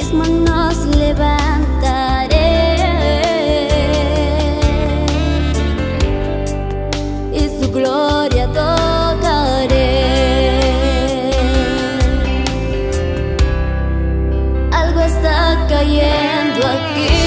mismo nos levantaré y su gloria tocaré. Algo está cayendo aquí.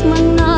Christmas night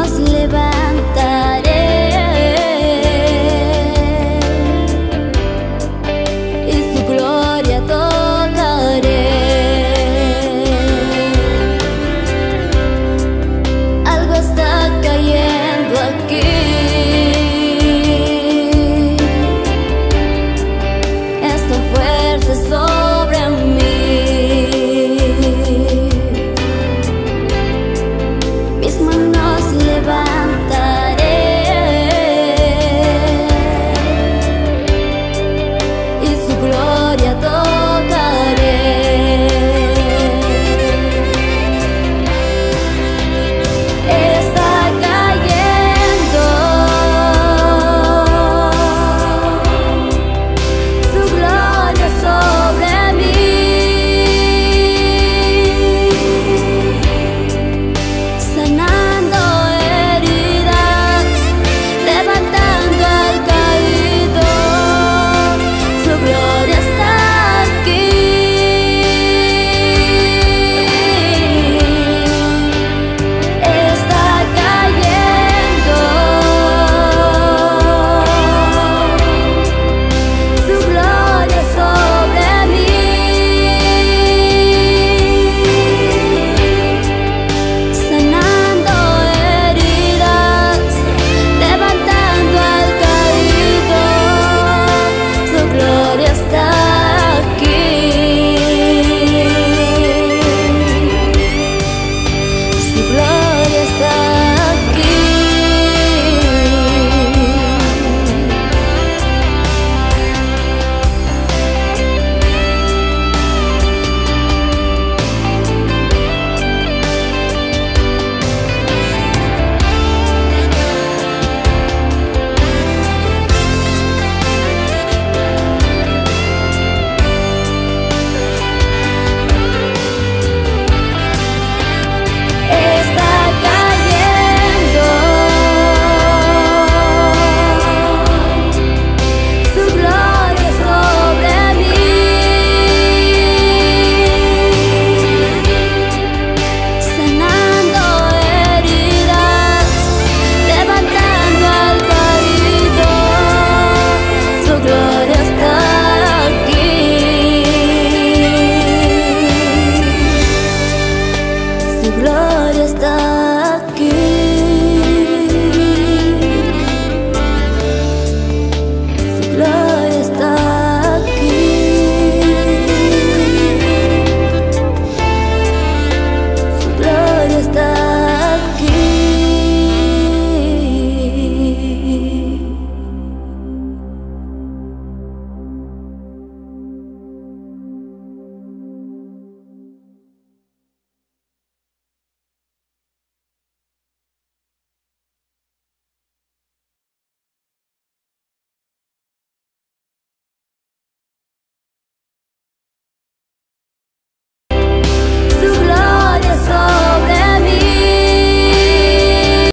던